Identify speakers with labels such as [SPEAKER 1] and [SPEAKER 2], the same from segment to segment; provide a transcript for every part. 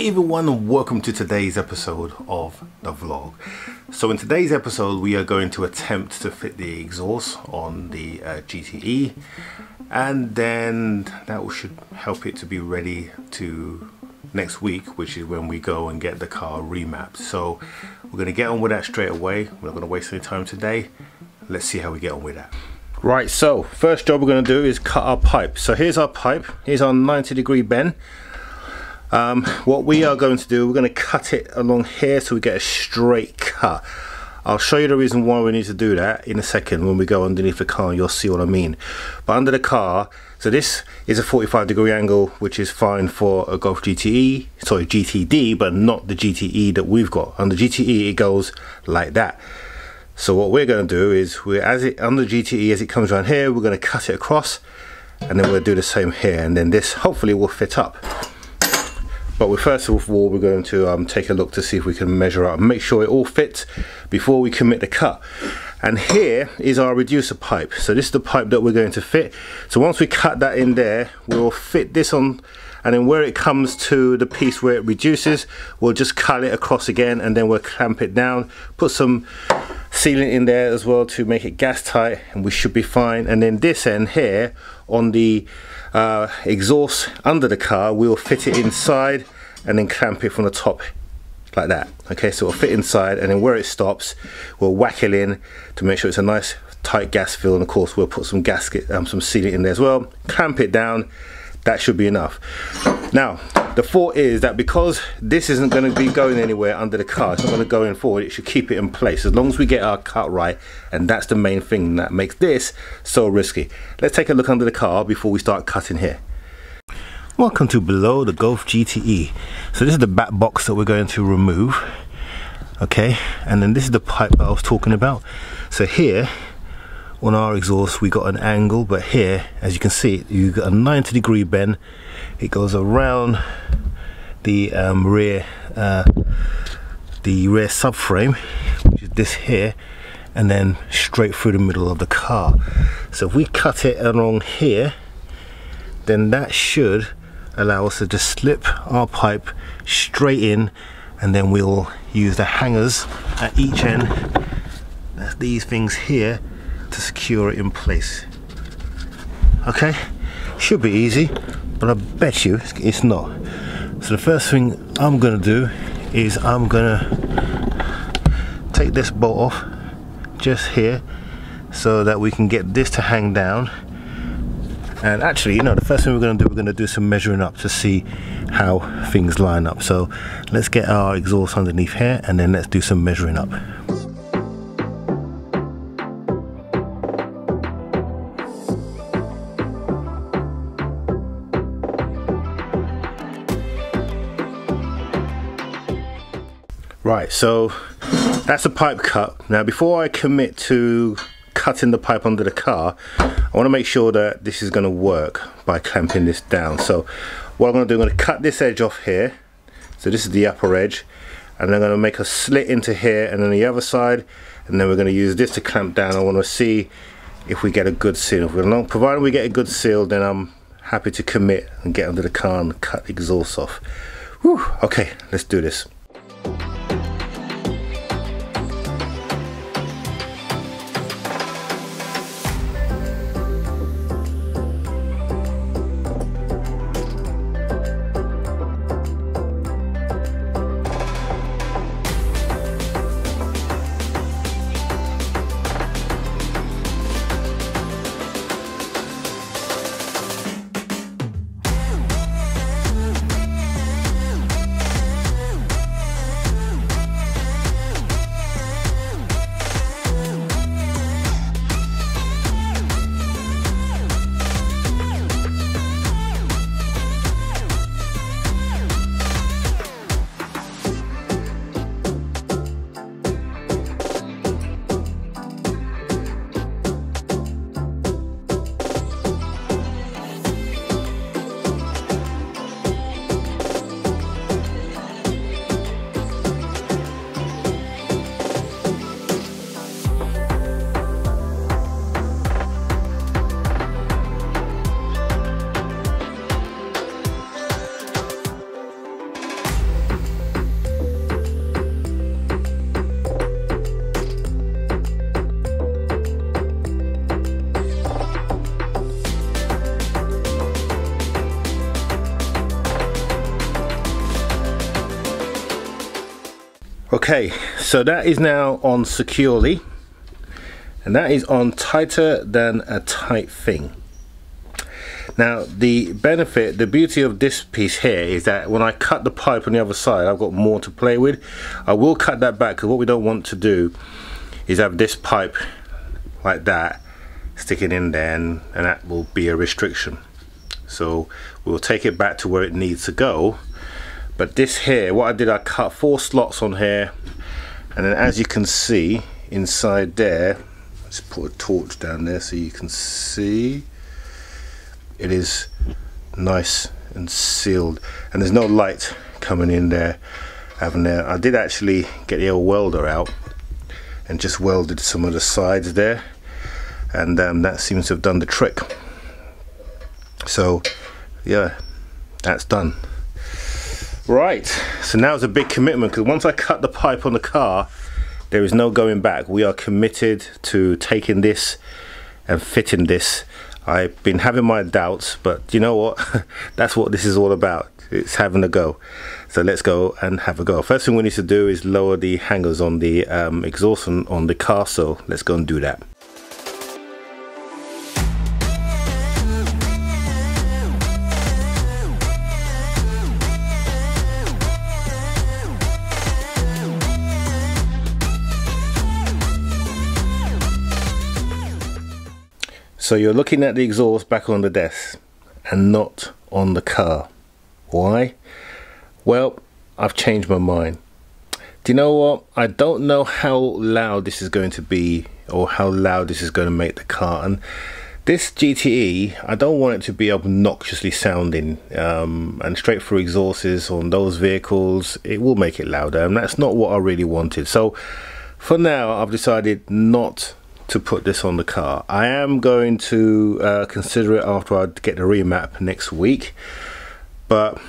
[SPEAKER 1] Hey everyone and welcome to today's episode of the vlog. So in today's episode we are going to attempt to fit the exhaust on the uh, GTE and then that should help it to be ready to next week which is when we go and get the car remapped. So we're going to get on with that straight away. We're not going to waste any time today. Let's see how we get on with that. Right so first job we're going to do is cut our pipe. So here's our pipe. Here's our 90 degree bend um, what we are going to do we're going to cut it along here so we get a straight cut. I'll show you the reason why we need to do that in a second when we go underneath the car you'll see what I mean. But under the car so this is a 45 degree angle which is fine for a Golf GTE sorry GTD but not the GTE that we've got. On the GTE it goes like that. So what we're going to do is we're as it the GTE as it comes around here we're going to cut it across and then we'll do the same here and then this hopefully will fit up but we first of all we're going to um, take a look to see if we can measure out and make sure it all fits before we commit the cut. And here is our reducer pipe. So this is the pipe that we're going to fit. So once we cut that in there we'll fit this on and then where it comes to the piece where it reduces we'll just cut it across again and then we'll clamp it down put some sealant in there as well to make it gas tight and we should be fine. And then this end here on the uh, exhaust under the car we'll fit it inside and then clamp it from the top like that. Okay so it'll fit inside and then where it stops we'll whack it in to make sure it's a nice tight gas fill and of course we'll put some gasket um, some sealant in there as well. Clamp it down that should be enough. Now the thought is that because this isn't going to be going anywhere under the car it's not going to go in forward it should keep it in place. As long as we get our cut right and that's the main thing that makes this so risky. Let's take a look under the car before we start cutting here. Welcome to below the Golf GTE so this is the back box that we're going to remove okay? And then this is the pipe that I was talking about. So here on our exhaust we got an angle but here as you can see you got a 90 degree bend. It goes around the um, rear uh, the rear subframe which is this here and then straight through the middle of the car. So if we cut it along here then that should allow us to just slip our pipe straight in and then we'll use the hangers at each end. These things here to secure it in place. Okay? Should be easy but I bet you it's not. So the first thing I'm gonna do is I'm gonna take this bolt off just here so that we can get this to hang down. And actually you know the first thing we're going to do we're going to do some measuring up to see how things line up. So let's get our exhaust underneath here and then let's do some measuring up Right, so that's a pipe cut. Now before I commit to cutting the pipe under the car, I want to make sure that this is going to work by clamping this down. So what I'm going to do, I'm going to cut this edge off here. So this is the upper edge. And I'm going to make a slit into here and then the other side. And then we're going to use this to clamp down. I want to see if we get a good seal. If we're not, provided we get a good seal, then I'm happy to commit and get under the car and cut the exhaust off. Whew, okay, let's do this. Okay, so that is now on securely and that is on tighter than a tight thing. Now the benefit, the beauty of this piece here is that when I cut the pipe on the other side I've got more to play with. I will cut that back because what we don't want to do is have this pipe like that sticking in there and, and that will be a restriction. So we'll take it back to where it needs to go but this here what I did I cut four slots on here. And then as you can see inside there let's put a torch down there so you can see. It is nice and sealed. And there's no light coming in there having there. I did actually get the old welder out and just welded some of the sides there. And um, that seems to have done the trick. So yeah that's done Right, so now it's a big commitment because once I cut the pipe on the car, there is no going back. We are committed to taking this and fitting this. I've been having my doubts, but you know what? That's what this is all about. It's having a go. So let's go and have a go. First thing we need to do is lower the hangers on the um, exhaust on, on the car, so let's go and do that. So you're looking at the exhaust back on the desk and not on the car. Why? Well, I've changed my mind. Do you know what? I don't know how loud this is going to be or how loud this is going to make the car. And this GTE, I don't want it to be obnoxiously sounding um, and straight through exhausts on those vehicles. It will make it louder and that's not what I really wanted. So for now, I've decided not to put this on the car. I am going to uh, consider it after I get the remap next week, but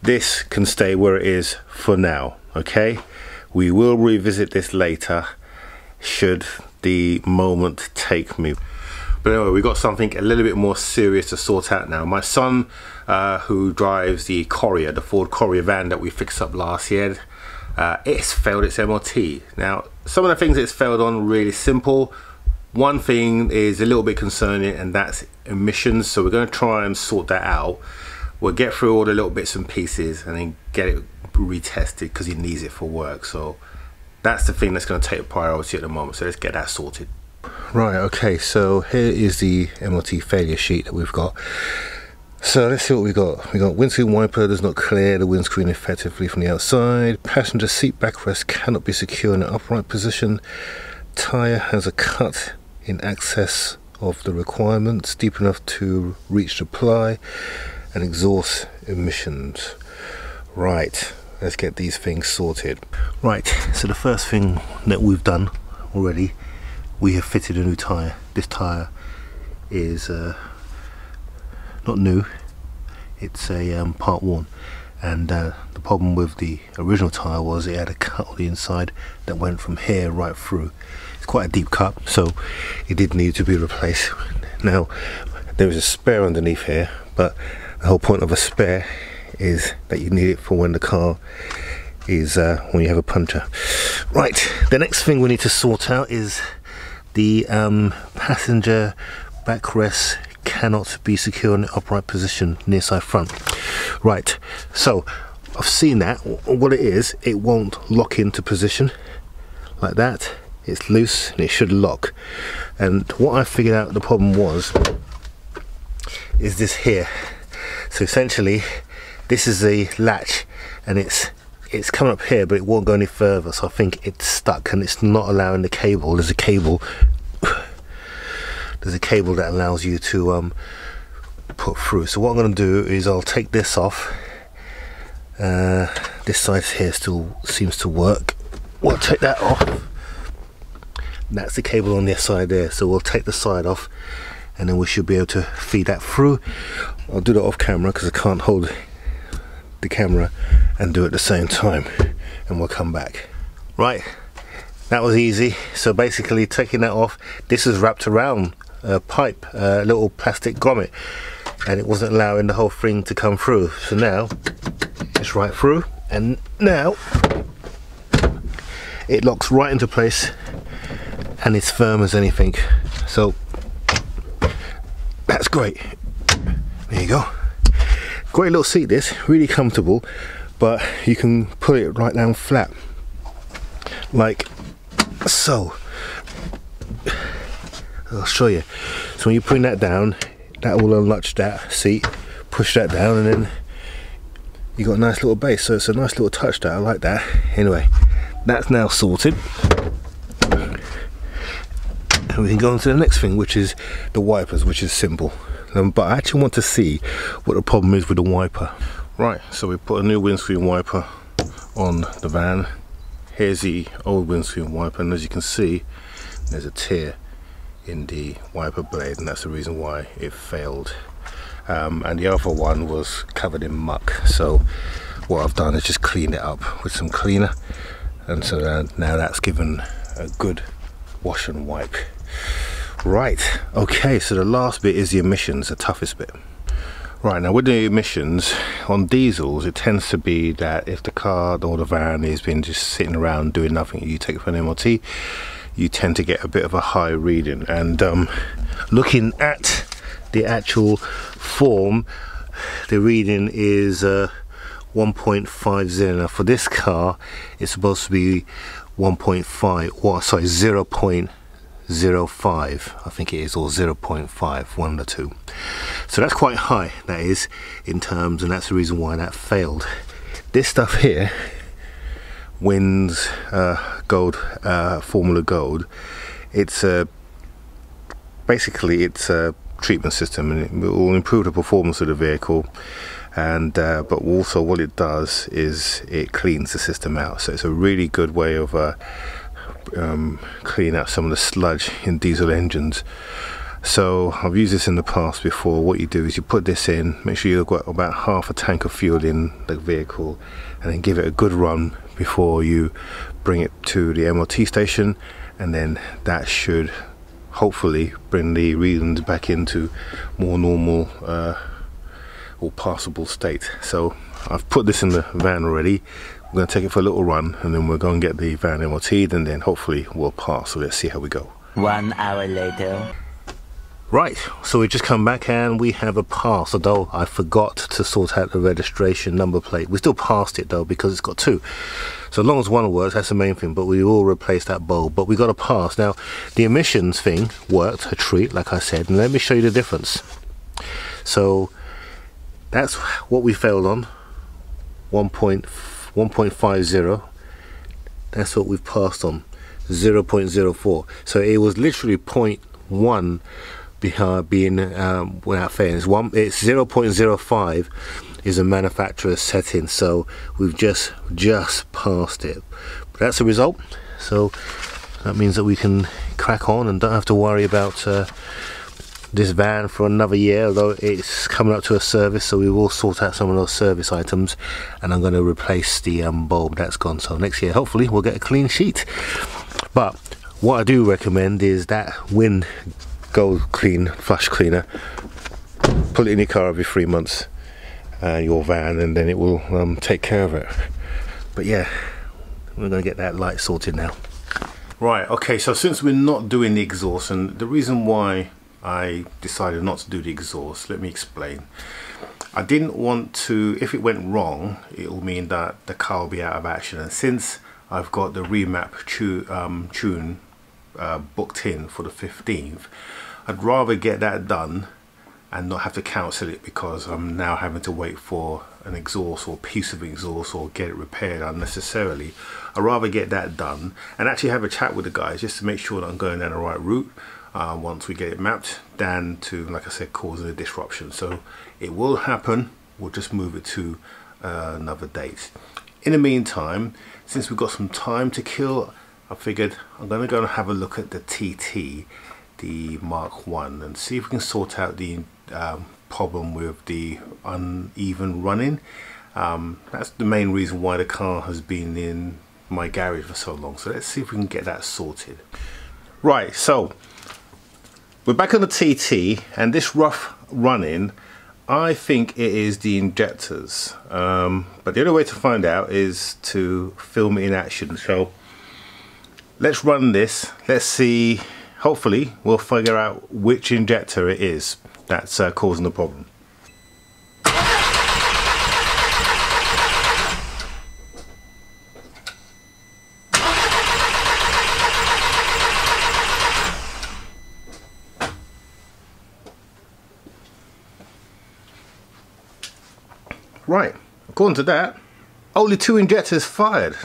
[SPEAKER 1] this can stay where it is for now, okay? We will revisit this later should the moment take me. But anyway, we've got something a little bit more serious to sort out now. My son, uh, who drives the Courier, the Ford Courier van that we fixed up last year, uh, it's failed its MOT. Now, some of the things it's failed on really simple. One thing is a little bit concerning and that's emissions. So we're going to try and sort that out. We'll get through all the little bits and pieces and then get it retested because he needs it for work. So that's the thing that's going to take priority at the moment. So let's get that sorted. Right, okay, so here is the MOT failure sheet that we've got. So let's see what we got. We got windscreen wiper does not clear the windscreen effectively from the outside. Passenger seat backrest cannot be secure in an upright position. Tire has a cut in access of the requirements, deep enough to reach the ply and exhaust emissions. Right, let's get these things sorted. Right, so the first thing that we've done already, we have fitted a new tire. This tire is uh, not new. It's a um, part one. And uh, the problem with the original tire was it had a cut on the inside that went from here right through. It's quite a deep cut so it did need to be replaced. Now there is a spare underneath here but the whole point of a spare is that you need it for when the car is uh, when you have a puncture. Right the next thing we need to sort out is the um, passenger backrest cannot be secure in an upright position near side front. Right, so I've seen that. What it is, it won't lock into position like that. It's loose and it should lock. And what I figured out the problem was is this here. So essentially, this is the latch and it's it's coming up here but it won't go any further so I think it's stuck and it's not allowing the cable there's a cable there's a cable that allows you to um, put through. So what I'm going to do is I'll take this off. Uh, this side here still seems to work. We'll take that off. That's the cable on this side there. So we'll take the side off and then we should be able to feed that through. I'll do that off camera because I can't hold the camera and do it at the same time and we'll come back. Right. That was easy. So basically taking that off this is wrapped around a pipe, a little plastic grommet, and it wasn't allowing the whole thing to come through. So now it's right through, and now it locks right into place and it's firm as anything. So that's great. There you go. Great little seat this. Really comfortable but you can put it right down flat. Like so I'll show you. So when you put that down that will unlatch that seat push that down and then you got a nice little base. So it's a nice little touch that I like that. Anyway that's now sorted. And we can go on to the next thing which is the wipers which is simple. Um, but I actually want to see what the problem is with the wiper. Right so we put a new windscreen wiper on the van. Here's the old windscreen wiper and as you can see there's a tear in the wiper blade and that's the reason why it failed. Um, and the other one was covered in muck. So what I've done is just clean it up with some cleaner. And so now that's given a good wash and wipe. Right okay so the last bit is the emissions the toughest bit. Right now with the emissions on diesels it tends to be that if the car or the van is been just sitting around doing nothing you take it for an MOT you tend to get a bit of a high reading. And um, looking at the actual form the reading is uh, 1.50 now for this car it's supposed to be 1.5 well sorry 0. 0.05 I think it is or 0.5 one the two. So that's quite high that is in terms and that's the reason why that failed. This stuff here Wynn's uh, gold uh, formula gold it's a basically it's a treatment system and it will improve the performance of the vehicle. And uh, but also what it does is it cleans the system out. So it's a really good way of uh, um, clean out some of the sludge in diesel engines. So I've used this in the past before. What you do is you put this in make sure you've got about half a tank of fuel in the vehicle and then give it a good run before you bring it to the MOT station and then that should hopefully bring the readings back into more normal uh, or passable state. So I've put this in the van already. We're going to take it for a little run and then we're going to get the van MOT'd and then hopefully we'll pass. So let's see how we go.
[SPEAKER 2] One hour later
[SPEAKER 1] Right, so we just come back and we have a pass, although I forgot to sort out the registration number plate. We still passed it though because it's got two. So as long as one works, that's the main thing, but we will replace that bulb. But we got a pass. Now, the emissions thing worked, a treat, like I said, and let me show you the difference. So that's what we failed on, 1.50. That's what we've passed on, 0.04. So it was literally 0.1 behind being um, without fairness. One, it's 0.05 is a manufacturer's setting, so we've just just passed it. But that's the result. So that means that we can crack on and don't have to worry about uh, this van for another year. Although it's coming up to a service, so we will sort out some of those service items, and I'm going to replace the um, bulb that's gone. So next year, hopefully, we'll get a clean sheet. But what I do recommend is that wind gold clean flush cleaner. Put it in your car every three months uh, your van and then it will um, take care of it. But yeah we're gonna get that light sorted now. Right okay so since we're not doing the exhaust and the reason why I decided not to do the exhaust let me explain. I didn't want to if it went wrong it will mean that the car will be out of action. And since I've got the remap tu um, tune uh, booked in for the 15th I'd rather get that done and not have to cancel it because I'm now having to wait for an exhaust or piece of exhaust or get it repaired unnecessarily. I'd rather get that done and actually have a chat with the guys just to make sure that I'm going down the right route uh, once we get it mapped than to, like I said, causing a disruption. So it will happen. We'll just move it to uh, another date. In the meantime, since we've got some time to kill, I figured I'm going to go and have a look at the TT the Mark 1 and see if we can sort out the um, problem with the uneven running. Um, that's the main reason why the car has been in my garage for so long. So let's see if we can get that sorted. Right, so we're back on the TT and this rough running, I think it is the injectors. Um, but the only way to find out is to film in action. So let's run this. Let's see, hopefully we'll figure out which injector it is that's uh, causing the problem. Right, according to that, only two injectors fired.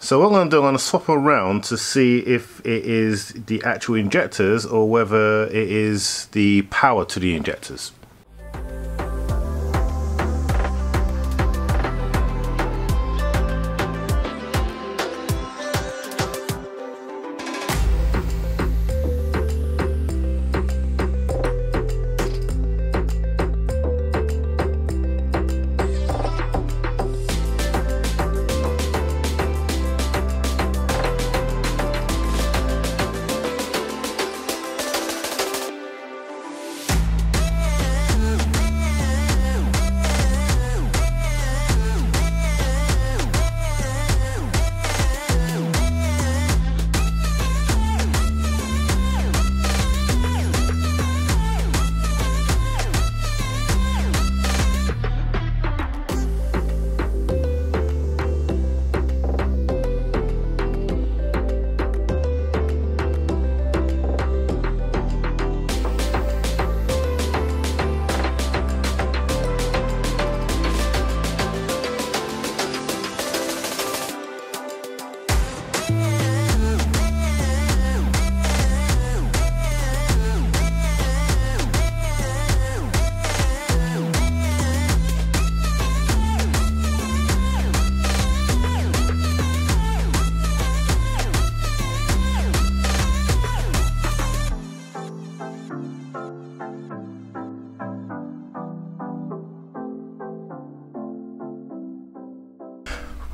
[SPEAKER 1] So what I'm going to do, I'm going to swap around to see if it is the actual injectors or whether it is the power to the injectors.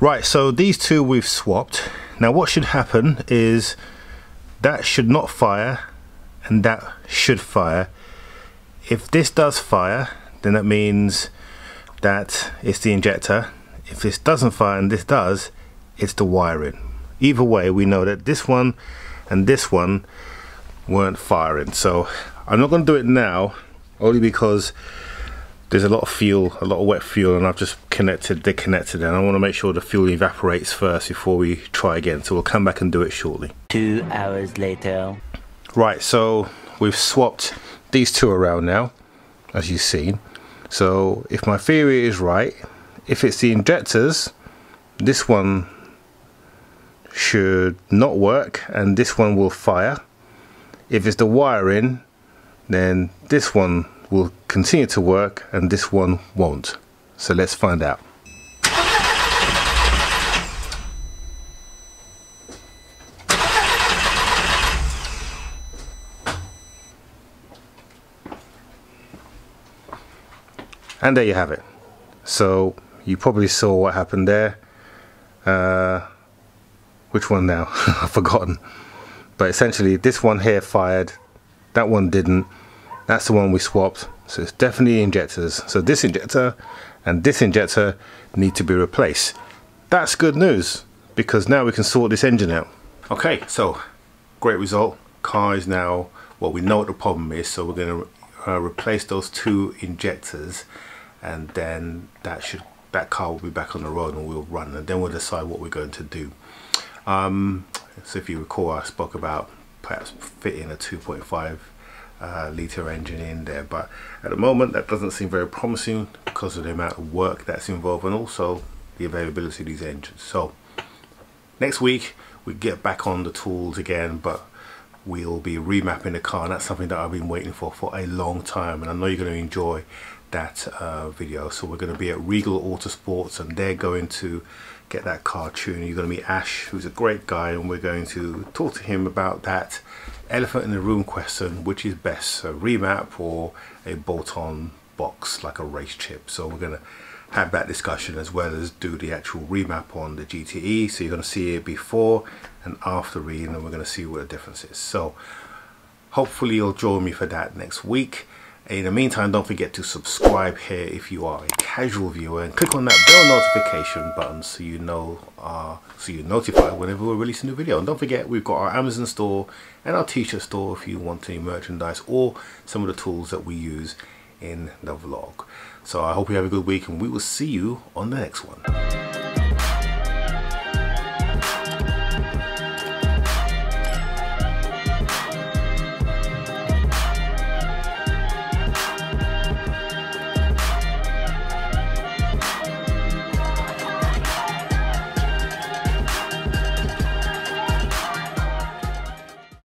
[SPEAKER 1] Right, so these two we've swapped. Now what should happen is that should not fire and that should fire. If this does fire, then that means that it's the injector. If this doesn't fire and this does, it's the wiring. Either way, we know that this one and this one weren't firing. So I'm not going to do it now, only because there's a lot of fuel, a lot of wet fuel, and I've just connected, disconnected, and I want to make sure the fuel evaporates first before we try again. So we'll come back and do it shortly.
[SPEAKER 2] Two hours later.
[SPEAKER 1] Right, so we've swapped these two around now, as you've seen. So if my theory is right, if it's the injectors, this one should not work and this one will fire. If it's the wiring, then this one will continue to work and this one won't. So let's find out. And there you have it. So you probably saw what happened there. Uh, which one now? I've forgotten. But essentially this one here fired, that one didn't that's the one we swapped. So it's definitely injectors. So this injector and this injector need to be replaced. That's good news because now we can sort this engine out. Okay, so great result. Car is now, well, we know what the problem is. So we're going to uh, replace those two injectors and then that should that car will be back on the road and we'll run and then we'll decide what we're going to do. Um, so if you recall, I spoke about perhaps fitting a 2.5 uh, litre engine in there. But at the moment that doesn't seem very promising because of the amount of work that's involved and also the availability of these engines. So next week we get back on the tools again but we'll be remapping the car and that's something that I've been waiting for for a long time and I know you're going to enjoy that uh, video. So we're going to be at Regal Autosports and they're going to get that car tuned. You're going to meet Ash who's a great guy and we're going to talk to him about that elephant in the room question which is best a remap or a bolt-on box like a RaceChip. So we're going to have that discussion as well as do the actual remap on the GTE so you're going to see it before and after read and we're going to see what the difference is. So hopefully you'll join me for that next week In the meantime, don't forget to subscribe here if you are a casual viewer and click on that bell notification button so you know uh, so you're notified whenever we release a new video. And don't forget we've got our Amazon store and our t-shirt store if you want any merchandise or some of the tools that we use in the vlog. So I hope you have a good week and we will see you on the next one.